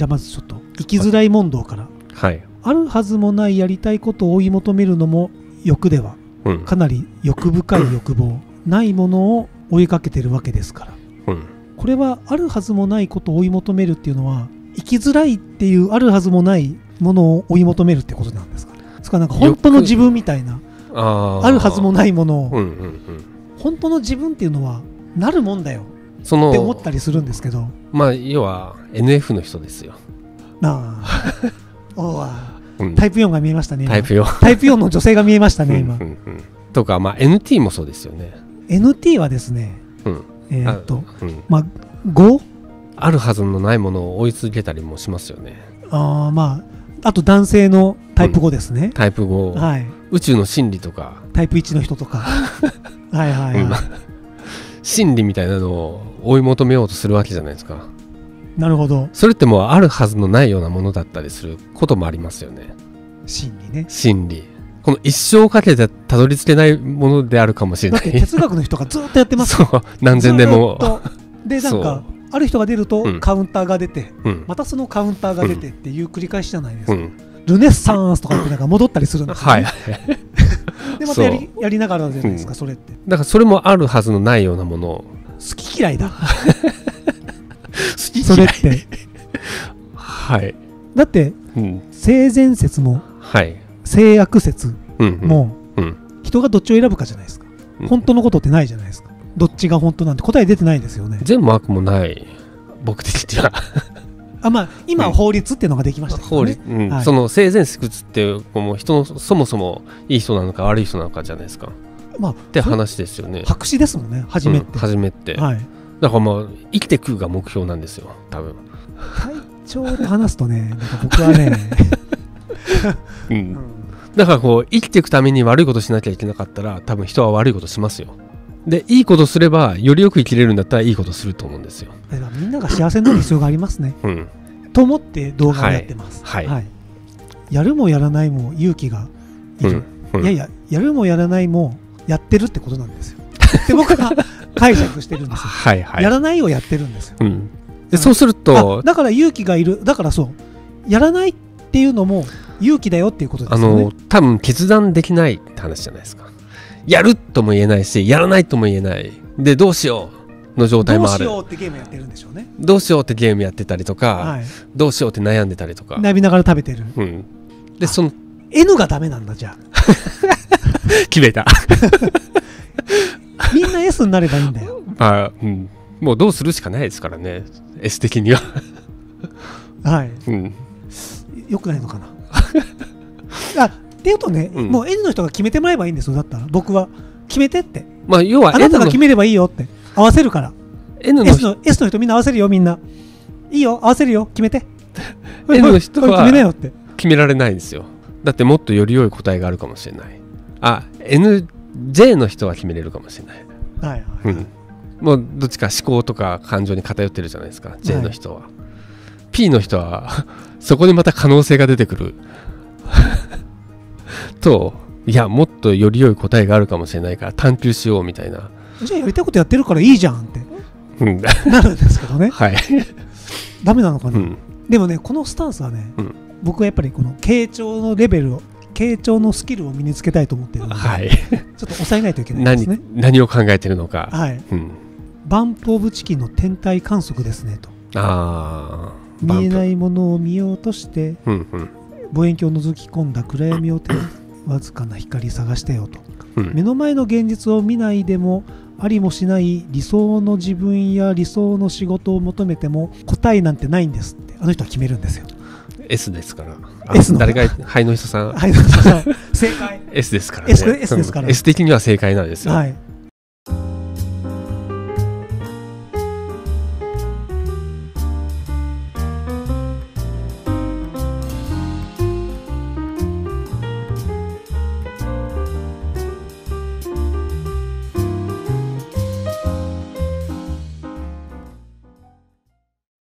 じゃあまずちょっと生きづらい問答から。はい。あるはずもないやりたいことを追い求めるのも欲ではうん。かなり欲深い欲望ないものを追いかけてるわけですから。うん。これはあるはずもないことを追い求めるっていうのは生きづらいっていうあるはずもないものを追い求めるってことなんですか？ねですからなんか本当の自分みたいなあるはずもないものを。うんうんうん。本当の自分っていうのはなるもんだよそって思のったりするんですけど。まあ要は NF の人ですよ、なあ。おタイプ4が見えましたね今。タイプ4タイプ4の女性が見えましたね 今。うんうんうん。とかまあ NT もそうですよね。NT はですねうん。えーっとあうん。まあ 5? あるはずのないものを追い続けたりもしますよね。あーまああと男性のタイプ5ですね、タイプ5、はい。宇宙の真理とか、タイプ1の人とか。はいはいはい、うん真理みたいなのを追い求めようとするわけじゃないですか。なるほど。それってもうあるはずのないようなものだったりすることもありますよね。真理ね。真理。この一生かけてたどり着けないものであるかもしれだってない哲学の人がずっとやってます。そう。何千年も。でなんかある人が出るとうん。カウンターが出て、うん。またそのカウンターが出てっていう繰り返しじゃないですか、うん。ルネッサンスとかってなんか戻ったりするんですよ、はいねでまたやりやりながらじゃないですか、うん。それって。だからそれもあるはずのないようなもの。を好き嫌いだ好きそれって。はい、だってうん、性善説もはい、性悪説うんうん、もうん。人がどっちを選ぶかじゃないですか、うん。本当のことってないじゃないですか。どっちが本当なんて答え出てないですよね。善も悪もない。僕的にはあまあ今は法律っていうのができましたね。法律、うん。はいその性善説ってもう人のそもそもいい人なのか悪い人なのかじゃないですか。っまあて話ですよね。白紙ですもんね初めって、うん初めって、はい。だからまあ生きてくが目標なんですよ多分、体調で話すとね僕はね、うん。うん。だからこう生きていくために悪いことしなきゃいけなかったら多分人は悪いことしますよ。でいいことすればよりよく生きれるんだったらいいことすると思うんですよ。だからみんなが幸せになる必要がありますね。うんと思って動画をやってます、はい。はい。やるもやらないも勇気がいる、うん。いやいややるもやらないもやってるってことなんですよ。で僕は解釈してるんですよ、はいはい。やらないをやってるんですよ。うん、でそうするとあだから勇気がいる。だからそう。やらないっていうのも勇気だよっていうことであすよね。の多分決断できないって話じゃないですか。やるとも言えないしやらないとも言えない。でどうしようの状態どうもある。しようってゲームやってるんでしょうね。どうしようってゲームやってたりとか、はい。どうしようって悩んでたりとか、悩みながら食べてる。うん、でその N がダメなんだじゃ 決めた。あ みんな S になればいいんだよ。ま あ、うん、もうどうするしかないですからね。S 的には、はい。うん、よくないのかな。あっていうとね、うん。もう N の人が決めてもらえばいいんですよだったら。僕は。決めてって。まあ要はあなたが決めればいいよって合わせるから。N の S の S の人みんな合わせるよみんな。いいよ合わせるよ決めて。N の人は決めなよって。決められないんですよ。だってもっとより良い答えがあるかもしれない。あ NJ の人は決めれるかもしれない、はいはい、うん、もうどっちか思考とか感情に偏ってるじゃないですか。J の人は、P の人は そこにまた可能性が出てくる。といやもっとより良い答えがあるかもしれないから探求しようみたいな、じゃあやりたいことやってるからいいじゃんって。うん、なるんですけどね。はい、ダメなのかな、うん、でもねこのスタンスはね、うん。僕はやっぱりこの傾聴のレベルを傾聴のスキルを身につけたいと思ってるので、はい。ちょっと抑えないといけないです何ね。何を考えてるのか、はい。うん、バンプ・オブ・チキンの天体観測ですねと。ああ見えないいものを見ようとしてうんうん。望遠鏡を覗き込んだ暗闇を照らわずかな光探してよと。うん。目の前の現実を見ないでもありもしない理想の自分や理想の仕事を求めても答えなんてないんですって。あの人は決めるんですよ。S ですから。S の。誰が、はいの人さん、はい、そうそう正解。S ですからね。S- S ですから。うん。S 的には正解なんですよ。はい